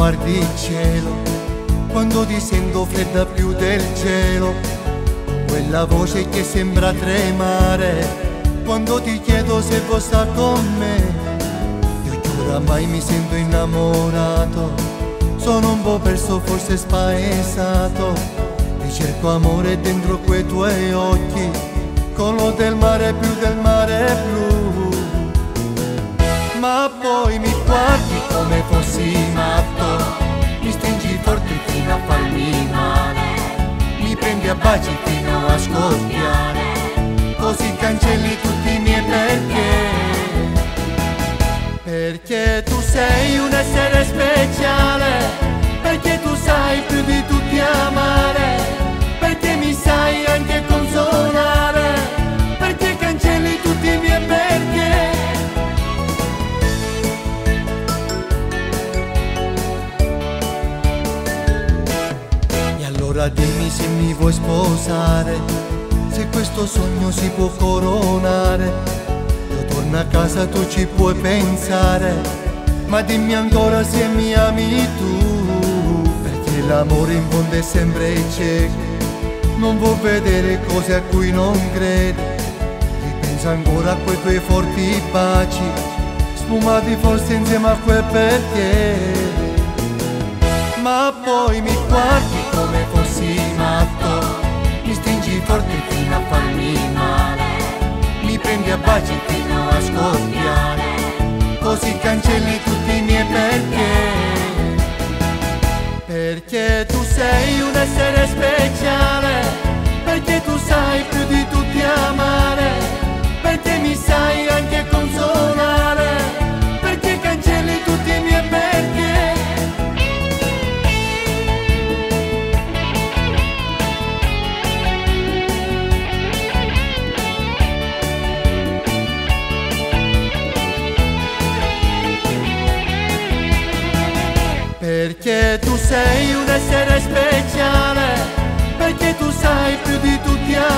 guardi il cielo, quando ti sento fredda più del cielo, quella voce che sembra tremare, quando ti chiedo se vuoi stare con me, io giuro mi sento innamorato, sono un po' perso, forse spaesato, ricerco amore dentro quei tuoi occhi, con lo del mare più del mare blu. Ma poi mi baci fino a scoppiare, così cancelli tutti i miei perché. Perché tu sei un essere speciale, perché tu sai più di tutti amare, Allora dimmi se mi vuoi sposare, se questo sogno si può coronare. Io torno a casa, tu ci puoi pensare, ma dimmi ancora se mi ami tu, perché l'amore in fondo è sempre cieco, non può vedere cose a cui non crede. Ripensa ancora a quei tuoi forti baci, sfumati forse insieme a quel perché ma poi mi guardi matto, mi stringi forte fino a farmi male, mi prendi a baci fino a scoppiare, così cancelli tutti i miei perché, perché tu sei un essere speciale, perché tu sai più di tutti Perché tu sei un essere speciale, perché tu sai più di tutti amare,